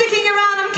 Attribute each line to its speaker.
Speaker 1: sticking around. I'm